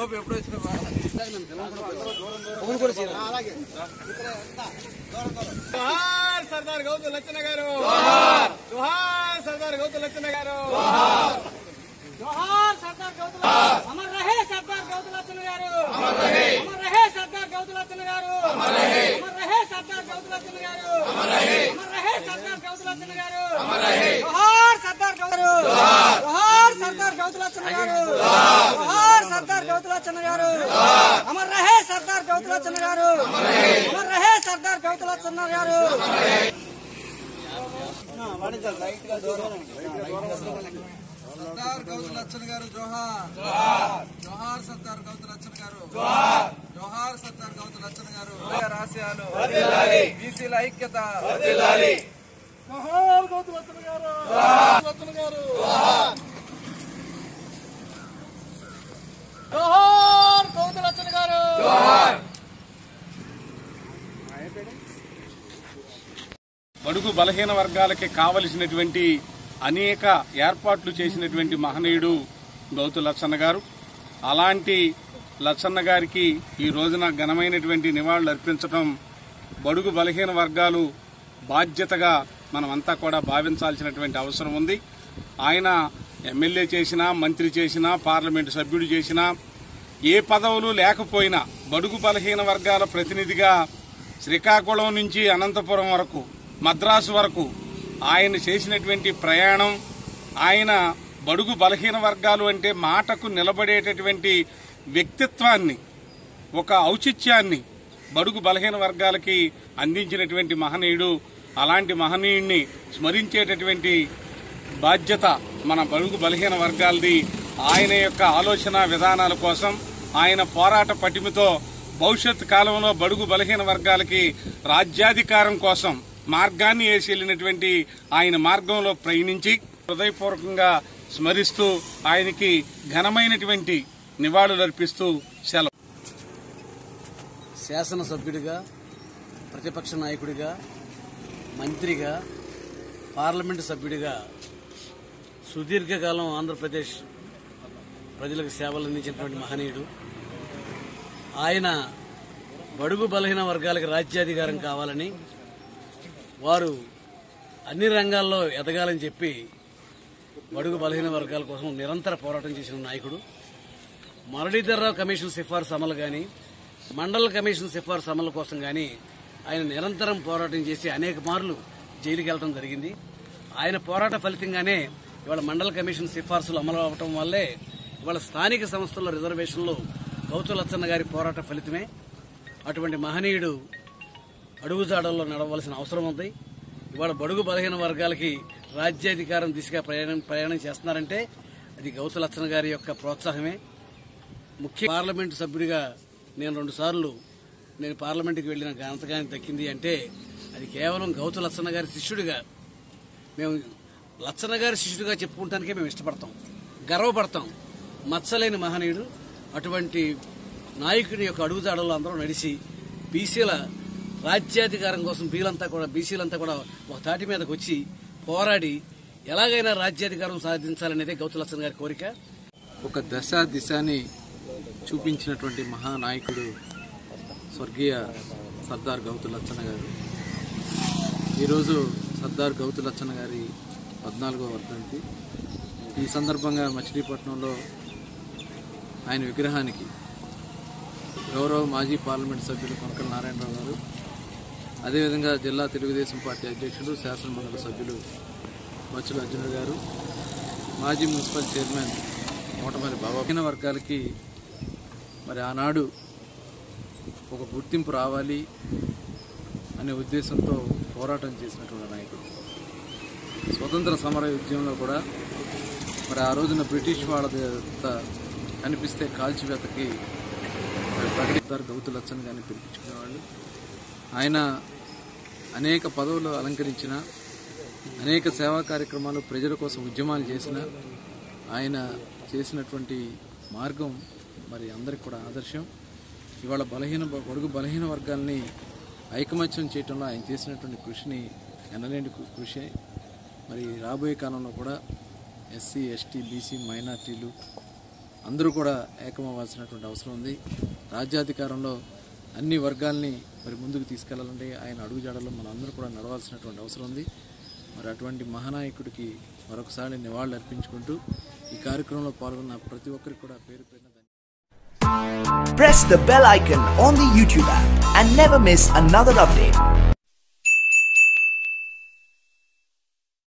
లోపు ఎప్పుడు జోహార్ సర్దార్ గౌతు లచ్చన గారు జోహార్ సర్దార్ గౌతు లచ్చన గారు జోహార్ సర్దార్ గౌతు అమర్ రహే సర్దార్ గౌతు లచ్చన గారు అమర్ రహే సర్దార్ గౌతు లచ్చన గారు అమర్ రహే సర్దార్ గౌతు లచ్చన గారు అమర్ రహే సర్దార్ గౌతు లచ్చన గారు జోహార్ సర్దార్ గౌతు జోహార్ సర్దార్ గౌతు లచ్చన గారు గౌతులాచంద్ర గారు. అమర్ రహే సర్దార్ గౌతులాచంద్ర గారు. అమర్ రహే సర్దార్ గౌతులాచంద్ర గారు. సర్దార్ గౌతు లచ్చన్ గారు జోహార్. జోహార్ సర్దార్ గౌతు లచ్చన్ గారు. జోహార్ సర్దార్ గౌతు లచ్చన్ గారు. రాశయాలు బీసీల ఐక్యత. జోహార్ గౌతు లచ్చన్ గారు. లచ్చన్ గారు. జోహార్ గారు! బడుగు బలహీన వర్గాలకి కావలసినటువంటి అనేక ఏర్పాట్లు చేసినటువంటి మహనీయుడు గౌతు లచ్చన్న గారు. అలాంటి లచ్చన్న గారికి ఈ రోజున ఘనమైనటువంటి నివాళులు అర్పించడం బడుగు బలహీన వర్గాలు బాధ్యతగా మనమంతా కూడా భావించాల్సినటువంటి అవసరం ఉంది. ఆయన ఎమ్మెల్యే చేసినా మంత్రి చేసినా పార్లమెంటు సభ్యుడు చేసినా ఏ పదవులు లేకపోయినా బడుగు బలహీన వర్గాల ప్రతినిధిగా శ్రీకాకుళం నుంచి అనంతపురం వరకు మద్రాసు వరకు ఆయన చేసినటువంటి ప్రయాణం ఆయన బడుగు బలహీన వర్గాలు అంటే మాటకు నిలబడేటటువంటి వ్యక్తిత్వాన్ని ఒక ఔచిత్యాన్ని బడుగు బలహీన వర్గాలకి అందించినటువంటి మహనీయుడు అలాంటి మహనీయుడిని స్మరించేటటువంటి బాధ్యత మన బడుగు బలహీన వర్గాలది. ఆయన యొక్క ఆలోచన విధానాల కోసం ఆయన పోరాట పటిమతో భవిష్యత్ కాలంలో బడుగు బలహీన వర్గాలకి రాజ్యాధికారం కోసం మార్గాన్ని వేసి వెళ్ళినటువంటి ఆయన మార్గంలో ప్రయాణించి హృదయపూర్వకంగా స్మరిస్తూ ఆయనకి ఘనమైనటువంటి నివాళులర్పిస్తూ సెలవు. శాసనసభ్యుడిగా ప్రతిపక్ష నాయకుడిగా మంత్రిగా పార్లమెంటు సభ్యుడిగా సుదీర్ఘకాలం ఆంధ్రప్రదేశ్ ప్రజలకు సేవలు అందించినటువంటి మహనీయుడు. ఆయన బడుగు బలహీన వర్గాలకు రాజ్యాధికారం కావాలని వారు అన్ని రంగాల్లో ఎదగాలని చెప్పి బడుగు బలహీన వర్గాల కోసం నిరంతర పోరాటం చేసిన నాయకుడు. మురళీధర్రావు కమిషన్ సిఫార్సు అమలు కానీ మండల కమిషన్ సిఫార్సు అమలు కోసం కానీ ఆయన నిరంతరం పోరాటం చేసి అనేక మార్లు జైలుకి వెళ్ళడం జరిగింది. ఆయన పోరాట ఫలితంగానే ఇవాళ మండల కమిషన్ సిఫార్సులు అమలు అవటం వల్లే ఇవాళ స్థానిక సంస్థల రిజర్వేషన్లు గౌతు లచ్చన్న గారి పోరాట ఫలితమే. అటువంటి మహనీయుడు అడుగుజాడల్లో నడవలసిన అవసరం ఉంది. ఇవాళ బడుగు బలహీన వర్గాలకి రాజ్యాధికారం దిశగా ప్రయాణం ప్రయాణం చేస్తున్నారంటే అది గౌతు లచ్చన్న గారి యొక్క ప్రోత్సాహమే. ముఖ్య పార్లమెంటు సభ్యుడిగా నేను రెండుసార్లు నేను పార్లమెంటుకి వెళ్ళిన ఘనత కానీ దక్కింది అంటే అది కేవలం గౌతు లచ్చన్న గారి శిష్యుడిగా మేము లచ్చన్న గారి శిష్యుడిగా చెప్పుకుంటానికే మేము ఇష్టపడతాం. గర్వపడతాం. మచ్చలేని మహనీయుడు అటువంటి నాయకుని యొక్క అడుగుజాడల్లో అందరూ నడిచి బీసీల రాజ్యాధికారం కోసం బీలంతా కూడా బీసీలంతా కూడా ఒక తాటి మీదకి వచ్చి పోరాడి ఎలాగైనా రాజ్యాధికారం సాధించాలనేదే గౌతులచ్చన్ గారి కోరిక. ఒక దశ దిశని చూపించినటువంటి మహానాయకుడు స్వర్గీయ సర్దార్ గౌతులచ్చన్న గారు. ఈరోజు సర్దార్ గౌతు లచ్చన్న గారి పద్నాలుగో వర్ధంతి. ఈ సందర్భంగా మచిలీపట్నంలో ఆయన విగ్రహానికి గౌరవ మాజీ పార్లమెంట్ సభ్యులు కొనకల నారాయణరావు గారు అదేవిధంగా జిల్లా తెలుగుదేశం పార్టీ అధ్యక్షులు శాసనమండలి సభ్యులు బచ్చుల అర్జునుడు గారు మాజీ మున్సిపల్ చైర్మన్ మోటమరి బాబా. వర్గాలకి మరి ఆనాడు ఒక గుర్తింపు రావాలి అనే ఉద్దేశంతో పోరాటం చేసినటువంటి నాయకుడు. స్వతంత్ర సమర ఉద్యమంలో కూడా మరి ఆ రోజున బ్రిటిష్ వాళ్ళ కనిపిస్తే కాల్చివేతకి ప్రకటిస్తారు గౌతు లచ్చన్ గారిని పిలిపించుకునేవాళ్ళు. ఆయన అనేక పదవులు అలంకరించిన అనేక సేవా కార్యక్రమాలు ప్రజల కోసం ఉద్యమాలు చేసిన ఆయన చేసినటువంటి మార్గం మరి అందరికి కూడా ఆదర్శం. ఇవాళ బలహీన పొడుగు బలహీన వర్గాల్ని ఐకమత్యం చేయటంలో ఆయన చేసినటువంటి కృషిని ఎనలేని కృషి మరి రాబోయే కాలంలో కూడా ఎస్సీ ఎస్టీ బీసీ మైనార్టీలు అందరూ కూడా ఏకమవ్వాల్సినటువంటి అవసరం ఉంది. రాజ్యాధికారంలో అన్ని వర్గాల్ని మరి ముందుకు తీసుకెళ్ళాలంటే ఆయన అడుగుజాడలో మనం అందరూ కూడా నడవాల్సినటువంటి అవసరం ఉంది. మరి అటువంటి మహానాయకుడికి మరొకసారి నివాళులు అర్పించుకుంటూ ఈ కార్యక్రమంలో పాల్గొన్న ప్రతి ఒక్కరికి కూడా పేరు పేరున Press the bell icon on the YouTube app and never miss another update.